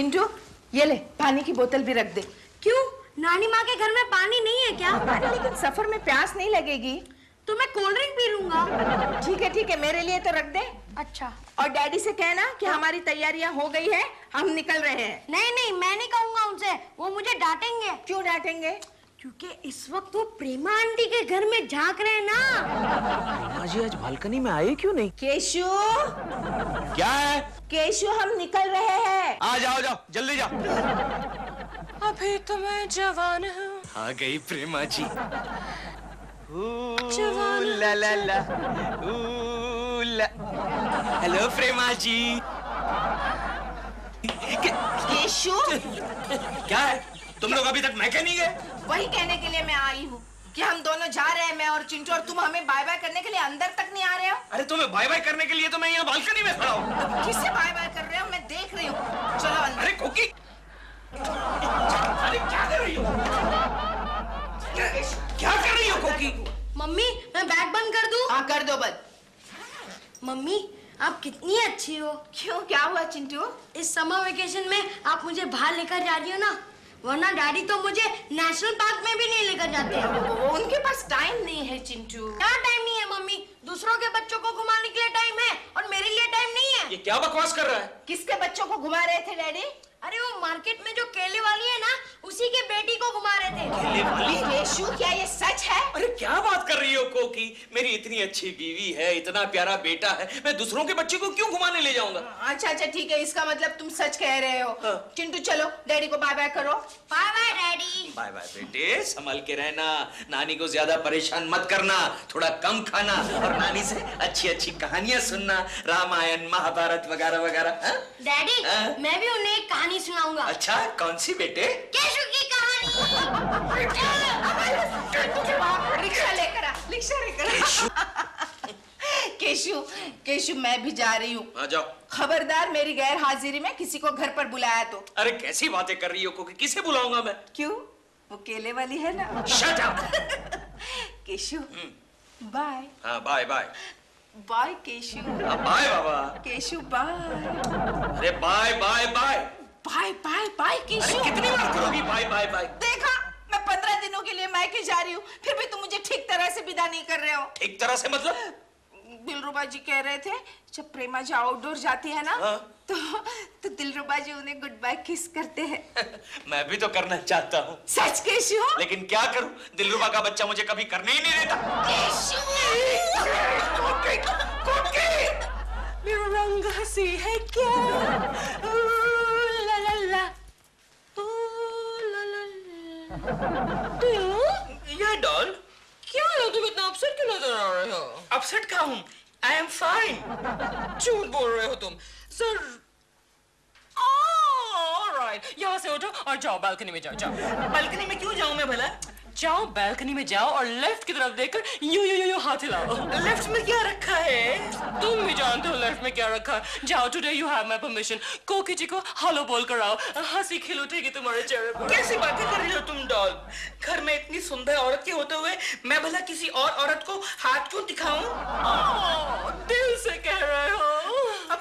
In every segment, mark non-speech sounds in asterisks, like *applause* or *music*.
चिंटू ये ले पानी की बोतल भी रख दे। क्यों? नानी माँ के घर में पानी नहीं है क्या? अरे लेकिन सफ़र में प्यास नहीं लगेगी। तो मैं कोल्ड ड्रिंक पी लूँगा। ठीक है ठीक है मेरे लिए तो रख दे। अच्छा। और डैडी से कहना कि हमारी तैयारियाँ हो गई है हम निकल रहे हैं। नहीं नहीं मैं नहीं कहूँगा उनसे वो मुझे डांटेंगे। क्यों डांटेंगे? क्योंकि इस वक्त वो प्रेमा आंटी के घर में झाँक रहे हैं ना। हाँ जी आज बालकनी में आए क्यों नहीं? केशु। क्या है? केशु हम निकल रहे हैं। आ जाओ जाओ जल्दी जाओ। अभी तो मैं जवान हूँ। आ गई प्रेमा जी। जवान ला ला ला। हेलो प्रेमा जी। केशु। क्या है? तुम लोग अभी तक मैके नहीं गए? वही कहने के लिए मैं आई हूँ कि हम दोनों जा रहे हैं मैं और चिंटू और तुम हमें बाय बाय करने के लिए अंदर तक नहीं आ रहे हो? अरे तुम्हें बाय बाय करने के लिए तो मैं यहाँ बालकनी में खड़ा हूँ। किससे बाय बाय कर रहे हो? मैं देख रही हूँ। चलो अंदर। अरे कोकी! अरे क्या कर रही हो? क्या, क्या कर रही हो कोकी? मम्मी मैं बैग बंद कर दूँ? हाँ कर दो बद। मम्मी आप कितनी अच्छी हो। क्यों क्या हुआ चिंटू? इस समर वेकेशन में आप मुझे बाहर लेकर जा रही हो ना? वरना डैडी तो मुझे नेशनल पार्क में भी नहीं लेकर जाते हैं। उनके पास टाइम नहीं है चिंटू। क्या टाइम नहीं है मम्मी? दूसरों के बच्चों को घुमाने के लिए टाइम है और मेरे लिए टाइम नहीं है। ये क्या बकवास कर रहा है? किसके बच्चों को घुमा रहे थे डैडी? अरे वो मार्केट में जो केले वाली है ना उसी के बेटी को घुमा रहे थे। केले वाली? केशु क्या ये सच है? अरे क्या बात कर रही हो कोकी? मेरी इतनी अच्छी बीवी है इतना प्यारा बेटा है मैं दूसरों के बच्चे को क्यों घुमाने ले जाऊँगा? अच्छा अच्छा ठीक है इसका मतलब तुम सच कह रहे हो। हाँ। चिंटू चलो डैडी को बाय बाय करो। Bye bye daddy. Bye bye बेटे संभल के रहना। नानी को ज़्यादा परेशान मत करना थोड़ा कम खाना और नानी से अच्छी अच्छी कहानियाँ सुनना। रामायण महाभारत वगैरह वगैरह हाँ? डैडी हाँ? मैं भी उन्हें एक कहानी सुनाऊँगा। अच्छा कौन सी बेटे? केशु की कहानी। रिक्शा लेकर आ रिक्शा लेकर केशु। केशु मैं भी जा रही हूँ। जाओ। खबरदार मेरी गैर हाजिरी में किसी को घर पर बुलाया तो। अरे कैसी बातें कर रही हो कोकी किसे बुलाऊँगा मैं? क्यों? वो केले वाली है ना? शट अप केशु बाय हाँ bye bye bye Keshu. Bye बाबा। केशु बाय अरे bye bye bye bye bye bye अरे कितनी बार करोगी? बाय बाय बाय देखा मैं पंद्रह दिनों के लिए मायके जा रही हूँ फिर भी तुम मुझे ठीक तरह से विदा नहीं कर रहे हो। एक तरह से मतलब? दिलरुबा जी कह रहे थे जब प्रेमा जी आउटडोर जाती है ना हाँ। तो तो दिलरुबा जी उन्हें गुड बाय किस करते हैं। *laughs* मैं भी तो करना चाहता हूँ। सच केशु लेकिन क्या करूँ? दिलरुबा का बच्चा मुझे कभी करने ही नहीं देता। मेरा रंग हँसी है क्या? ये डॉल क्या है? तुम इतना अपसेट क्यों नज़र आ रहे हो? अपसेट क्या हूँ? आई एम फाइन झूठ बोल रहे हो तुम। सर। यहाँ से उठो और जाओ बालकनी में जाओ जाओ। बालकनी में क्यों जाऊँ मैं भला? जाओ बालकनी में जाओ और लेफ़्ट की तरफ़ देखकर यू यू यू यू हाथ हिलाओ। लेफ़्ट में क्या रखा है? तुम भी जानते हो लेफ़्ट में क्या रखा है। जाओ today you have my permission Koki ji को हेलो बोल कर आओ। हँसी खिल उठेगी तुम्हारे चेहरे पर। कैसी बातें कर रही हो तुम डॉल घर में इतनी सुंदर औरत के होते हुए मैं भला किसी और औरत को हाथ क्यों दिखाऊँ? दिल से कह रहे हो।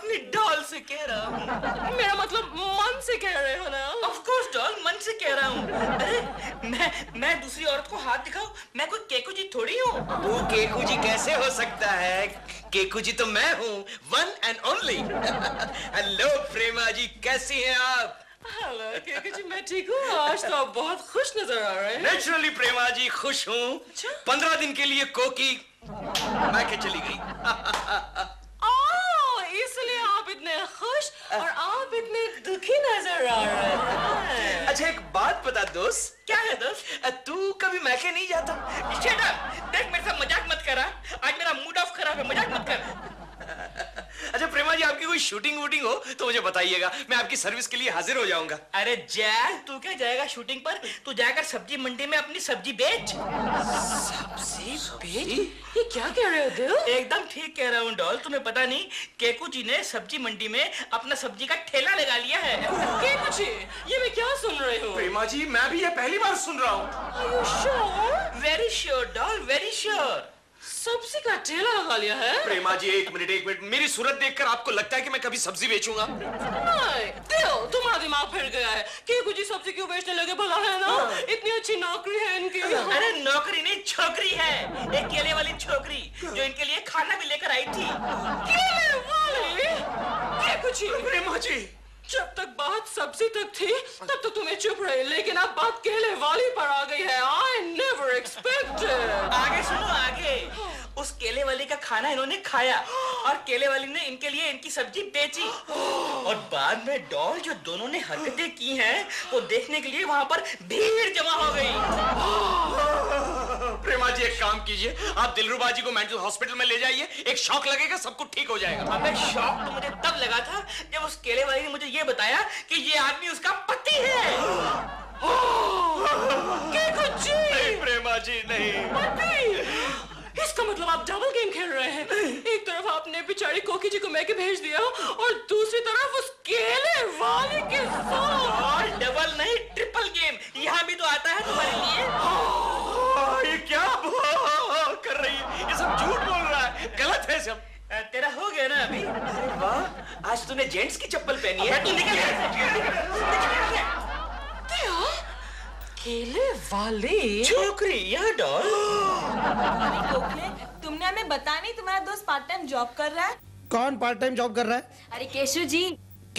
अपनी डॉल से कह रहा हूँ। मेरा मतलब मन से कह रहे हो ना? ऑफ़ कोर्स डॉल मन से कह रहा हूँ। अरे मैं मैं दूसरी औरत को हाथ दिखाऊँ? मैं कोई केकू जी थोड़ी हूँ? वो केकू जी कैसे हो सकता है? केकू जी तो मैं हूँ one and only hello Prema ji कैसी हैं आप? हेलो कोकी जी मैं ठीक हूँ। आज तो आप बहुत खुश नज़र आ रहे हैं। नेचुरली प्रेमा जी खुश हूँ। पंद्रह दिन के लिए कोकी। मैं के चली गई? *laughs* खुश और आप इतने दुखी नज़र आ रहे हैं। अच्छा एक बात बता दोस्त। क्या है दोस्त? तू कभी मैके नहीं जाता! देख मेरे साथ मज़ाक मत करा। आज मेरा मूड ऑफ़ खराब है मज़ाक मत कर। प्रेमा जी आपकी कोई शूटिंग वूटिंग हो तो मुझे बताइएगा। मैं आपकी सर्विस के लिए हाजिर हो जाऊँगा। अरे जैक तू क्या जाएगा शूटिंग पर? तू जाकर सब्ज़ी मंडी में अपनी सब्ज़ी बेच। सब्ज़ी बेच? ये क्या कह रहे हो दिल एकदम ठीक कह रहा हूँ डॉल। तुम्हें पता नहीं केकू जी ने सब्ज़ी मंडी में अपना सब्ज़ी का ठेला लगा लिया है। के कुछ ये मैं क्या सुन रही हूँ? प्रेमा जी मैं भी ये पहली बार सुन रहा हूँ? Very sure doll very sure सब्ज़ी का ठेला लगा लिया है? प्रेमा जी एक मिनट एक मिनट। मेरी सूरत देखकर आपको लगता है कि मैं कभी सब्ज़ी बेचूँगा? तुम्हारा दिमाग फिर गया है कि कुछ सब्ज़ी क्यों बेचने लगे? भला है ना? इतनी अच्छी नौकरी है इनकी। अरे नौकरी नहीं छोकरी है। एक केले वाली छोकरी जो इनके लिए खाना भी लेकर आई थी। केले वाली? ये कुछ प्रेमा जी जब तक बात सब्ज़ी तक थी, तब तो तुम्हें चुप रहे, लेकिन अब बात केले वाली पर आ गई है। आई नेवर एक्सपेक्टेड आगे सुनो, आगे। उस केले वाली का खाना इन्होंने खाया, और केले वाली ने इनके लिए इनकी सब्ज़ी बेची। और बाद में डॉल जो दोनों ने हरकतें की हैं, वो देखने के लिए वहाँ पर भीड़ जमा हो गई। प्रेमा जी एक काम कीजिए। आप दिलरुबा जी को मेंटल हॉस्पिटल में ले जाइए। एक शॉक लगेगा सब कुछ ठीक हो जाएगा। अबे शौक तो मुझे तब लगा था जब उस केले वाली ने मुझे ये बताया कि ये आदमी उसका पति है। कुछ नहीं प्रेमा जी नहीं। पति? इसका मतलब आप डबल गेम खेल रहे हैं। एक तरफ़ आपने बेचारी कोकी जी को मैके भेज दिया और दूसरी तरफ़ उस केले वाले के साथ। और डबल नहीं ट्रिपल गेम यहाँ भी तो आता है तुम्हारे लिए। क्या कर रही है? ये सब झूठ बोल रहा है। गलत है सब। तेरा हो गया ना अभी? अरे वाह आज तूने जेंट्स की चप्पल पहनी है। तू निकल केले वाले। छोकरी यह डॉल? तुमने हमें बताया नहीं तुम्हारा दोस्त पार्ट टाइम जॉब कर रहा है। कौन पार्ट टाइम जॉब कर रहा है? अरे Keshu ji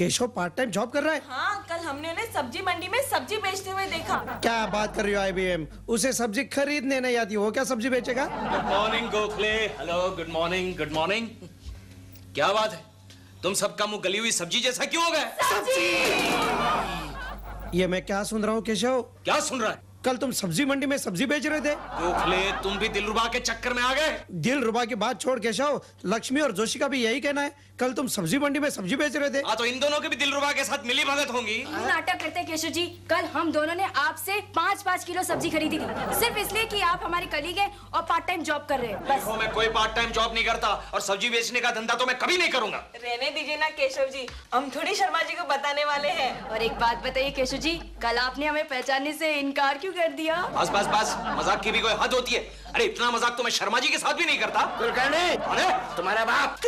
Keshav part time job कर रहा है? हाँ कल हमने उन्हें सब्ज़ी मंडी में सब्ज़ी बेचते हुए देखा। क्या बात कर रही हो आईबीएम उसे सब्ज़ी खरीदने नहीं आती वो क्या सब्ज़ी बेचेगा? Good morning Gokhale. Hello good morning good morning क्या बात है? तुम सबका मुँह गली हुई सब्ज़ी जैसा क्यों हो गए ये मैं क्या सुन रहा हूँ केशव? क्या सुन रहा है? कल तुम सब्ज़ी मंडी में सब्ज़ी बेच रहे थे। गोखले तुम भी दिल दिलरुबा के चक्कर में आ गए। दिल रुबा की बात छोड़ केशव। लक्ष्मी और जोशी का भी यही कहना है। कल तुम सब्ज़ी मंडी में सब्ज़ी बेच रहे थे। हाँ तो इन दोनों के भी दिलरुबा के साथ मिली भगत होंगी। नाटक करते हैं केशव जी? कल हम दोनों ने आपसे पाँच पाँच किलो सब्ज़ी खरीदी थी। सिर्फ़ इसलिए कि आप हमारे कलीग हैं और पार्ट टाइम जॉब कर रहे हैं बस। देखो मैं कोई पार्ट टाइम जॉब नहीं करता और सब्ज़ी बेचने का धंधा तो मैं कभी नहीं करूँगा। रहने दीजिए ना केशव जी। हम थोड़ी शर्मा जी को बताने वाले है। और एक बात बताइए केशव जी कल आपने हमें पहचानने ऐसी इनकार क्यूँ कर दिया? बस बस बस। मज़ाक की भी कोई हद होती है। अरे इतना मज़ाक तो मैं शर्मा जी के साथ भी नहीं करता। अरे। तुम्हारा बाप।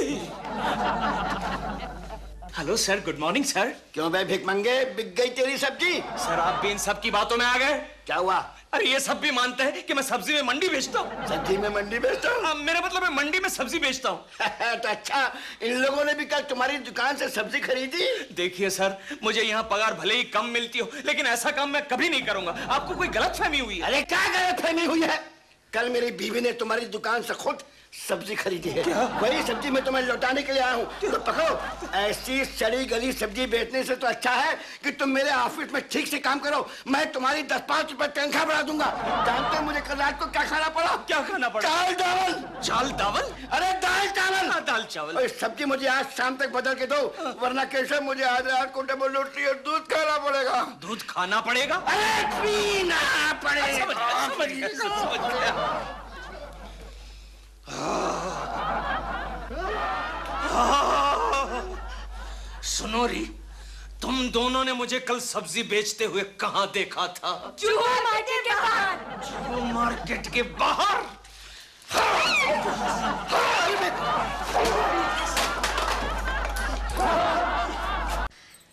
Hello sir good morning sir. क्यों भाई भिक मंगे बिक गई तेरी सब्ज़ी। सर आप भी इन सब की बातों में आ गए। क्या हुआ? अरे ये सब भी मानते हैं कि मैं सब्ज़ी में मंडी बेचता हूँ। सब्ज़ी में मंडी बेचता हूँ? मेरा मतलब मैं मंडी में सब्ज़ी बेचता हूँ। *laughs* तो अच्छा इन लोगों ने भी कल तुम्हारी दुकान से सब्ज़ी खरीदी? देखिए सर मुझे यहाँ पगार भले ही कम मिलती हो लेकिन ऐसा काम मैं कभी नहीं करूँगा। आपको कोई गलत फहमी हुई है? अरे क्या गलत फहमी हुई है? कल मेरी बीवी ने तुम्हारी दुकान से खुद सब्ज़ी खरीदी है। वही सब्ज़ी मैं तुम्हें लौटाने के लिए आया हूँ। तो पकड़ो। ऐसी सड़ी गली सब्ज़ी बेचने से तो अच्छा है कि तुम मेरे ऑफ़िस में ठीक से काम करो। मैं तुम्हारी दस पाँच रुपए तनख्वाह बढ़ा दूँगा। जानते हो मुझे कल रात को क्या खाना पड़ा? क्या खाना पड़ा? दाल चावल। चाल दावल अरे दाल चावल। हाँ, दाल चावल। सब्ज़ी मुझे आज शाम तक बदल के दो वरना कैसे मुझे आज रात को डबल रोटी और दूध खाना पड़ेगा? अरे पीना पड़ेगा। समझ गया, समझ गया। सुनो तुम दोनों ने मुझे कल सब्ज़ी बेचते हुए कहाँ देखा था? चूहा मार्केट के बाहर। वो मार्केट के बाहर?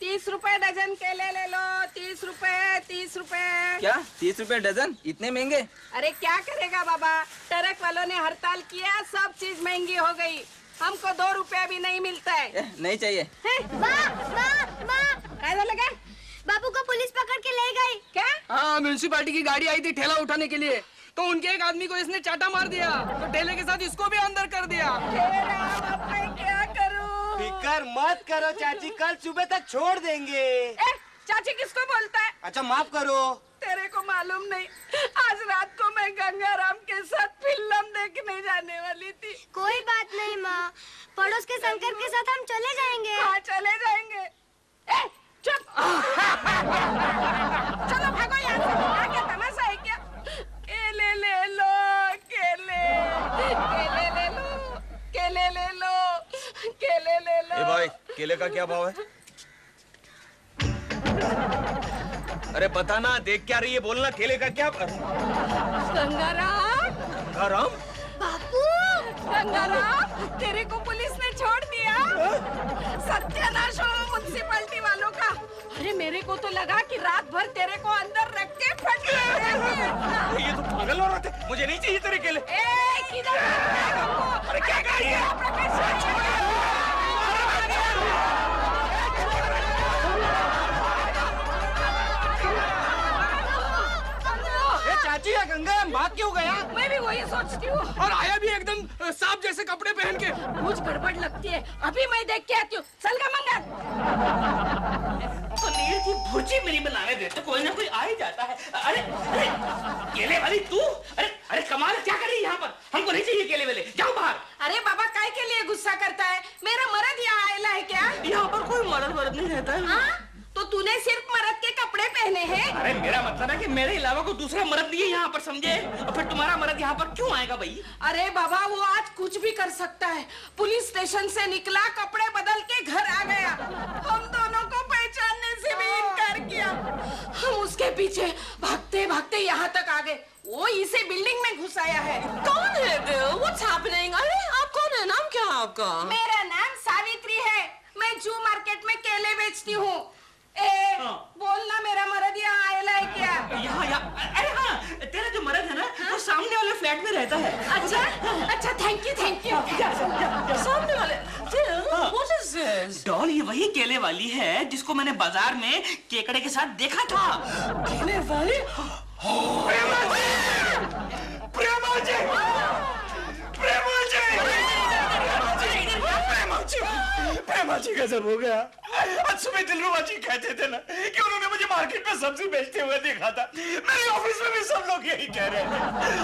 तीस रुपए डजन केले ले लो तीस रुपए तीस रुपए। क्या? तीस रुपए डजन? इतने महँगे? अरे क्या करेगा बाबा? ट्रक वालों ने हड़ताल किया सब चीज़ महँगी हो गई। हमको दो रुपया भी नहीं मिलता है। ए, नहीं चाहिए। कैसा लगा बाबू को पुलिस पकड़ के ले गई। क्या? हाँ म्यूनसिपाली की गाड़ी आई थी ठेला उठाने के लिए। तो उनके एक आदमी को इसने चाटा मार दिया। तो ठेले के साथ इसको भी अंदर कर दिया। फिकर मत करो चाची। कल सुबह तक छोड़ देंगे। ए, चाची किसको बोलता है? अच्छा माफ़ करो। तेरे को मालूम नहीं। आज रात को मैं गंगाराम के साथ फ़िल्म देखने जाने वाली थी। कोई बात नहीं माँ। पड़ोस के शंकर के साथ हम चले जाएँगे। हाँ चले जाएँगे ए, चुप चलो भागो यहाँ से यहाँ क्या तमाशा है क्या केले ले लो केले केले ले लो केले ले लो केले ले लो ए भाई केले का क्या भाव है? अरे बता ना देख क्या रही है बोलना केले का क्या गंगाराम। राम बापू गंगाराम तेरे को पुलिस ने छोड़ दिया। सत्यानाश हो म्युनिसिपैलिटी वालों का। अरे मेरे को तो लगा कि रात भर तेरे को अंदर रख के फट ये तो पागल है। मुझे नहीं चाहिए। और आया भी एकदम सांप जैसे कपड़े पहन के। कुछ गड़बड़ लगती है। अभी मैं देख के आती हूँ। चल का मंगल। पनीर की भुर्जी मेरी बनाने दे तो कोई ना कोई आ ही जाता है। अरे अरे केले वाली तू? अरे अरे कमाल क्या कर रही है यहाँ पर? हमको नहीं चाहिए केले वाले। जाओ बाहर। अरे बाबा काय के लिए गुस्सा करता है? मेरा मर्द यहाँ आयला है क्या? यहाँ पर कोई मर्द वर्द नहीं रहता है। हाँ? तूने सिर्फ़ मर्द के कपड़े पहने हैं। अरे मेरा मतलब है कि मेरे अलावा कोई दूसरा मर्द नहीं है यहाँ पर समझे? और फिर तुम्हारा मर्द यहाँ पर क्यों आएगा भाई? अरे बाबा वो आज कुछ भी कर सकता है। पुलिस स्टेशन से निकला कपड़े बदल के घर आ गया। हम दोनों को पहचानने से भी इनकार किया। हम उसके पीछे भागते भागते यहाँ तक आ गए। वो इसे बिल्डिंग में घुसाया है। कौन है बिल व्हाट्स हैपनिंग अरे आप कौन है? नाम क्या है आपका? मेरा नाम सावित्री है। मैं जू मार्केट में केले बेचती हूँ। ए बोलना मेरा मर्द यहाँ आयला है। क्या यहाँ यहाँ। अरे हाँ तेरा जो मर्द है ना वो सामने वाले फ्लैट में रहता है। अच्छा? अच्छा थैंक यू थैंक यू सामने वाले व्हाट इज़ दिस डॉल ये वही केले वाली है जिसको मैंने बाज़ार में केकड़े के साथ देखा था। केले वाली? प्रेमा का जब हो गया। आज सुबह दिलरुबा जी कहते थे ना कि उन्होंने मुझे मार्केट में सब्ज़ी बेचते हुए देखा था। मेरे ऑफ़िस में भी सब लोग यही कह रहे थे।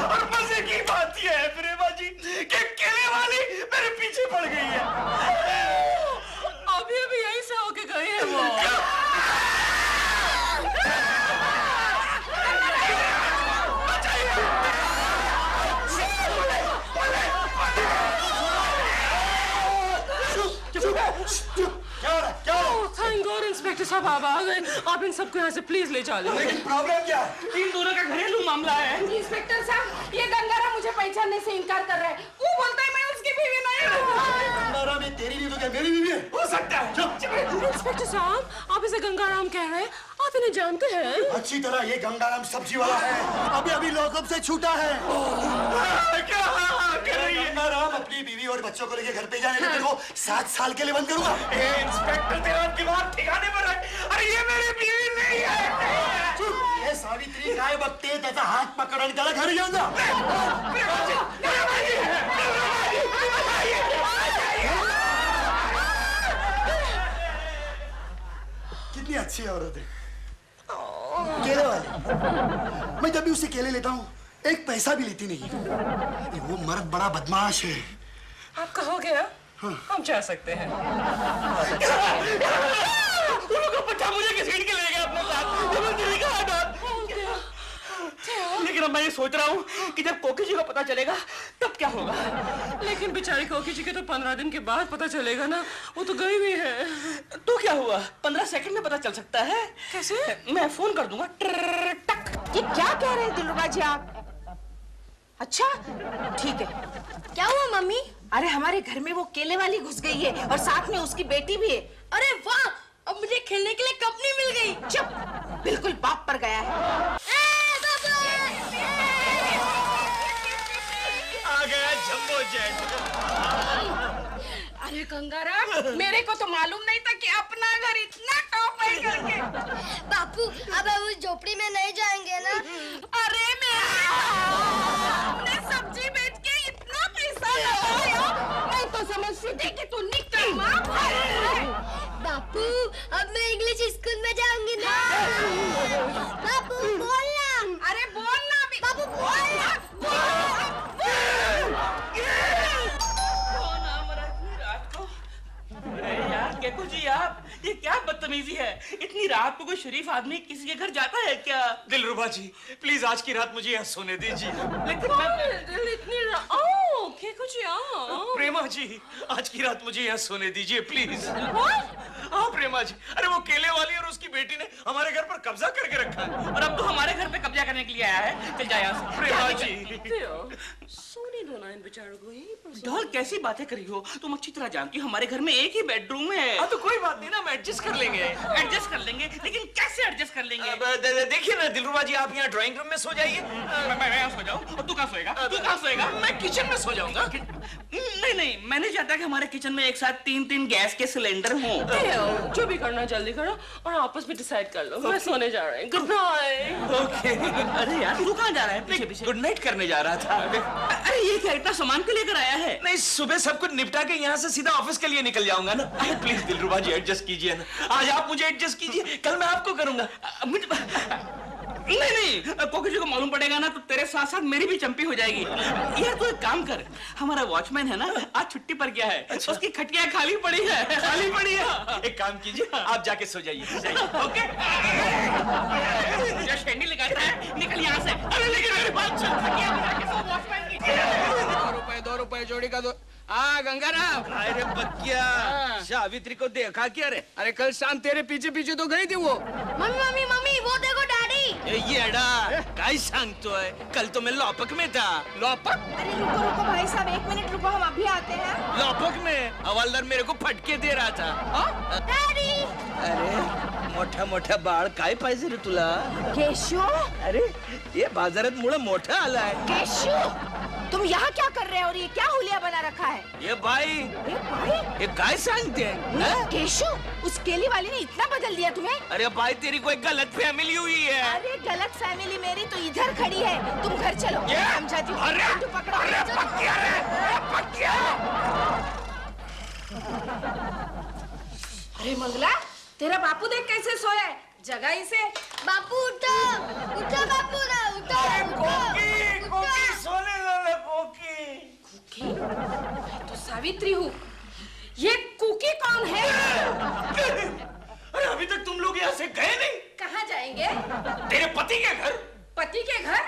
और मज़े की बात यह है प्रेमा जी कि केले वाली मेरे पीछे पड़ गई है। अभी अभी यही से होके गए हैं वो थैंक गॉड इंस्पेक्टर साहब आप आ गए आप इन सबको यहाँ से प्लीज़ ले जा लेकिन प्रॉब्लम क्या? है इन दोनों का घरेलू मामला है। इंस्पेक्टर साहब ये गंगाराम मुझे पहचानने से इनकार कर रहा है। वो बोलता है मैं उसकी बीवी नहीं हूँ। गंगाराम ये तेरी भी तो क्या मेरी बीवी है? हो सकता है। इंस्पेक्टर साहब आप इसे गंगाराम कह रहे हैं? आप इन्हें जानते हैं? अच्छी तरह ये गंगाराम सब्ज़ी वाला है। अभी अभी लॉकअप से छूटा है। है गंगाराम अपनी बीवी और बच्चों को लेके घर पे जाने लगे को सात साल के लिए बंद करूँगा। ए, इंस्पेक्टर तेरा दिमाग ठिकाने पर है अरे ये मेरी बीवी नहीं है। ये सावित्री काय बघते त्याचा हात पकड त्याला घरी घेऊन जा प्रेमा जी प्रेमा जी प्रेमा जी प्रेमा जी कितनी अच्छी औरत है। मैं जब भी उसे केले लेता हूँ एक पैसा भी लेती नहीं। ये वो मर्द बड़ा बदमाश है। आप कहोगे हाँ। हम जा सकते हैं। मुझे घसीट के ले गया अपने साथ। लेकिन अब मैं ये सोच रहा हूँ कि जब कोकी जी को पता चलेगा तब क्या होगा? लेकिन बेचारी कोकी जी के तो पंद्रह दिन के बाद पता चलेगा ना वो तो गई हुई है। तो क्या हुआ? पंद्रह सेकंड में पता चल सकता है? कैसे? मैं फ़ोन कर दूँगा टक ये क्या कह रहे हैं दिलरुबा जी आप अच्छा ठीक है क्या हुआ मम्मी अरे हमारे घर में वो केले वाली घुस गई है और साथ में उसकी बेटी भी है अरे वाह अब मुझे खेलने के लिए कंपनी मिल गई चुप बिल्कुल बाप पर गया है ए, बाबा! आ गया जम्बो जेट *laughs* अरे गंगाराम मेरे को तो मालूम नहीं था कि अपना घर इतना टॉप है करके। *laughs* बापू अब हम उस झोपड़ी में नहीं जाएँगे ना? *laughs* अरे मेरे हमने सब्ज़ी बेच के इतना पैसा लगाया मैं तो समझती थी कि तू है। बापू अब बदतमीजी है। इतनी रात को कोई शरीफ आदमी किसी के घर जाता है क्या? दिलरुबा जी प्लीज़ आज की रात मुझे यहाँ सोने दीजिए। लेकिन मैं दिल इतनी रा... ओ के कुछ प्रेमा जी आज की रात मुझे यहाँ सोने दीजिए प्लीज़ हाँ प्रेमा जी। अरे वो केले वाली और उसकी बेटी ने हमारे घर पर कब्जा करके रखा है। और अब तो हमारे घर पे कब्जा करने के लिए आया है। चल जा यहाँ से। प्रेमा जी। सोने दो दो ना इन बेचारों को? यहीं डॉल कैसी बातें करी हो? तुम अच्छी तरह जानती हो हमारे घर में एक ही बेडरूम है। हाँ तो कोई बात नहीं ना हम एडजस्ट कर लेंगे। एडजस्ट कर लेंगे लेकिन कैसे एडजस्ट कर लेंगे? दे- दे- देखिए ना दिलरुबा जी आप यहाँ ड्राइंग रूम में सो जाइए। मैं मैं यहाँ सो जाऊँ? और तू कहाँ सोएगा? तू कहाँ सोएगा? मैं किचन में सो जाऊँगा। नहीं नहीं मैं नहीं चाहता कि हमारे किचन में एक साथ तीन तीन गैस के सिलेंडर हों। जो भी करना जल्दी करो और आपस में डिसाइड कर लो। मैं सोने जा रहा हूँ। गुड नाइट ओके अरे यार तू कहाँ जा रहा है? पीछे पीछे। गुड नाइट करने जा रहा था। अरे ये क्या इतना सामान के लेकर आया है? नहीं सुबह सब कुछ निपटा के यहाँ से सीधा ऑफ़िस के लिए निकल जाऊँगा ना। अरे प्लीज़ दिलरुबा जी एडजस्ट कीजिए ना। आज आप मुझे एडजस्ट कीजिए कल मैं आपको करूँगा। मुझे नहीं नहीं कोकी जी को मालूम पड़ेगा ना तो तेरे साथ साथ मेरी भी चंपी हो जाएगी। यार तू एक काम कर हमारा वॉचमैन है ना आज छुट्टी पर गया है अच्छा। उसकी खटिया खाली पड़ी है खाली पड़ी है। एक काम कीजिए आप जाके सो जाइए। जाइए। ओके। जो शेंडी लगाता है निकल यहाँ से। अरे लेकिन मेरी बात सुन खटिया बना के सो वॉचमैन की। दो रुपए दो रुपए जोड़ी का दो। हाँ गंगाराम अरे बकिया सावित्री को देखा क्या रे? अरे कल शाम तेरे पीछे पीछे तो गई थी वो। मम्मी मम्मी मम्मी वो देखो डैडी ए, ये अड़ा काय सांगतोय? है कल तो मैं लॉपक में था. लॉपक? अरे रुको रुको भाई साहब एक मिनट रुको हम अभी आते हैं। लॉपक में? हवालदार मेरे को फटके दे रहा था. हाँ? डैडी! अरे मोठा मोठा बाळ काय पाहिजे रे तुला? केशु? अरे ये बाजारात मुळे मोठा आलाय. केशु? तुम यहाँ क्या कर रहे हो और ये क्या हुलिया बना रखा है? ये बाई ए, भाई? ये काय सांगते हैं? केशु उस केली वाली ने इतना बदल दिया तुम्हें? अरे भाई तेरी कोई गलत फैमिली हुई है। अरे गलत फैमिली मेरी तो इधर खड़ी है। तुम घर चलो। समझाती हूँ। अरे, तू पकड़ो। अरे, अरे, अरे, मंगला तेरा बापू देख कैसे सोया है? जगह इसे। बापू उठो। उठो बापू ना उठो उठो। उठो सोने कोकी कुकी मैं तो सावित्री हूँ। ये कुकी कौन है? अरे अभी तक तुम लोग यहाँ से गए नहीं। कहाँ जाएँगे? तेरे पति के घर। पति के घर?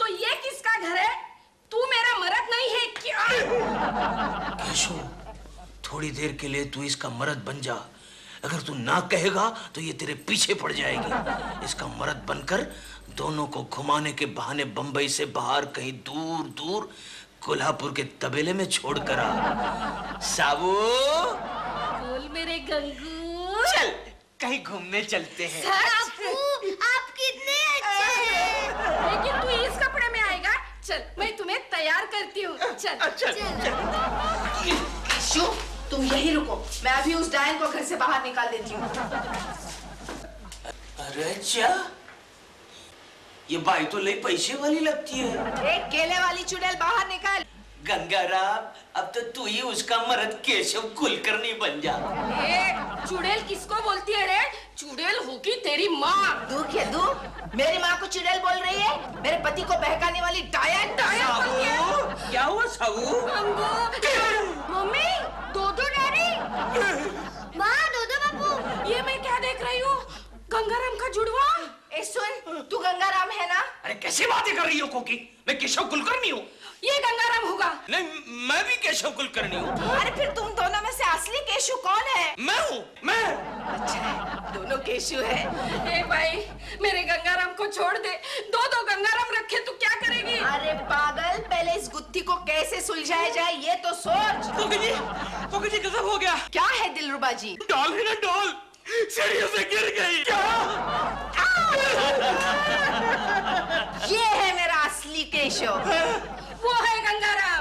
तो ये किसका घर है? तू मेरा मर्द नहीं है क्या? केशव थोड़ी देर के लिए तू इसका मर्द बन जा। अगर तू ना कहेगा तो ये तेरे पीछे पड़ जाएगी। इसका मर्द बनकर दोनों को घुमाने के बहाने बंबई से बाहर कहीं दूर दूर कोल्हापुर के तबेले में छोड़ कर आ। साबू बोल मेरे गंगू। चल कहीं घूमने चलते हैं। बापू आप कितने अच्छे हैं। लेकिन तू इस कपड़े में आएगा। चल मैं तुम्हें तैयार करती हूँ। चल। केशु तुम यही रुको। मैं अभी उस डायन को घर से बाहर निकाल देती हूँ। अरे अच्छा। ये बाई तो लई पैसे वाली लगती है। एक केले वाली चुड़ैल बाहर निकाल। गंगाराम अब तो तू ही उसका मर्द केशव कुलकर्णी बन जा। चुड़ैल किसको बोलती है रे? चुड़ैल होगी तेरी माँ। दू के दू मेरी माँ को चुड़ैल बोल रही है? मेरे पति को बहकाने वाली डायन। डायन है क्या हुआ साबू मम्मी दो दो डैडी। *laughs* माँ दो दो बापू। ये मैं क्या देख रही हूँ? गंगाराम का जुड़वा। ए सुन तू गंगाराम है ना? अरे कैसी बातें कर रही हो कोकी? मैं केशव कुलकर्णी हूँ। ये गंगाराम होगा। नहीं मैं भी केशव कुलकर्णी हूँ। अरे फिर तुम दोनों में से असली केशु कौन है? मैं हूँ मैं। अच्छा है दोनों केशु है। ए भाई मेरे गंगाराम को छोड़ दे। दो दो गंगाराम रखे तू क्या करेगी? अरे पागल पहले इस गुत्थी को कैसे सुलझाया जाए ये तो सोच। कोकी जी कोकी जी गजब हो गया। क्या है दिलरुबा जी? डॉल है ना डॉल। सीढ़ियों से गिर गई। *laughs* ये है मेरा असली केशव। वो है गंगाराम।